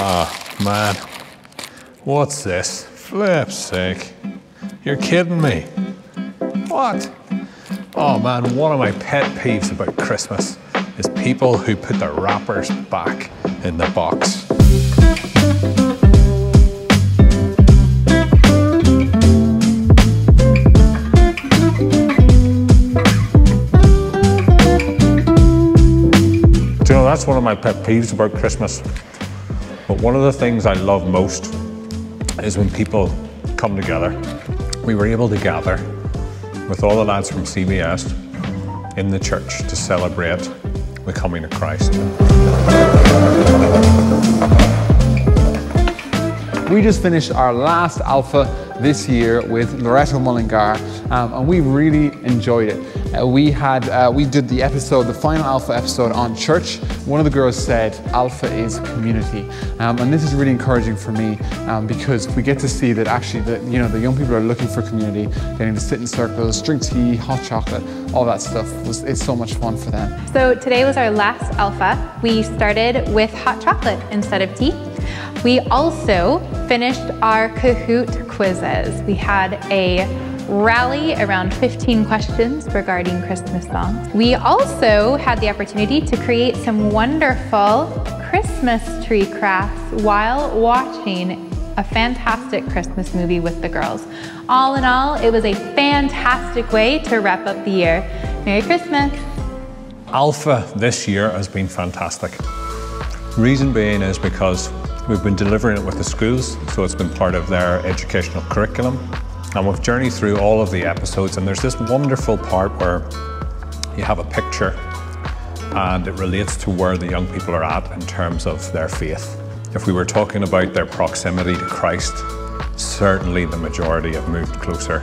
Ah, man. What's this? Flip's sake. You're kidding me. What? Oh man, one of my pet peeves about Christmas is people who put the wrappers back in the box. Do you know, that's one of my pet peeves about Christmas. But one of the things I love most is when people come together. We were able to gather with all the lads from CBS in the church to celebrate the coming of Christ. We just finished our last Alpha this year with Loreto Mullingar, um, and we really enjoyed it. Uh, we had uh, we did the episode, the final Alpha episode on church. One of the girls said Alpha is community, um, and this is really encouraging for me um, because we get to see that actually the you know the young people are looking for community, getting to sit in circles, drink tea, hot chocolate, all that stuff. Was, it's so much fun for them. So today was our last Alpha. We started with hot chocolate instead of tea. We also finished our Kahoot quizzes. We had a rally around 15 questions regarding Christmas songs. We also had the opportunity to create some wonderful Christmas tree crafts while watching a fantastic Christmas movie with the girls. All in all, it was a fantastic way to wrap up the year. Merry Christmas! Alpha this year has been fantastic. Reason being is because we've been delivering it with the schools, so it's been part of their educational curriculum. And we've journeyed through all of the episodes, and there's this wonderful part where you have a picture and it relates to where the young people are at in terms of their faith. If we were talking about their proximity to Christ, certainly the majority have moved closer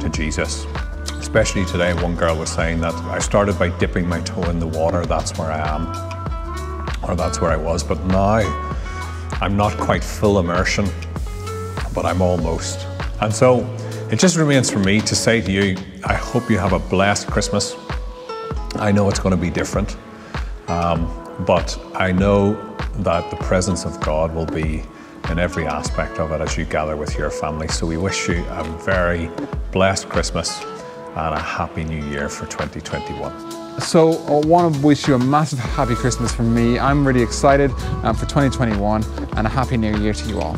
to Jesus. Especially today, one girl was saying that I started by dipping my toe in the water, that's where I am, or that's where I was, but now I'm not quite full immersion, but I'm almost. And so it just remains for me to say to you, I hope you have a blessed Christmas. I know it's going to be different, um, but I know that the presence of God will be in every aspect of it as you gather with your family. So we wish you a very blessed Christmas and a happy new year for 2021. So I want to wish you a massive happy Christmas from me. I'm really excited um, for 2021 and a happy new year to you all.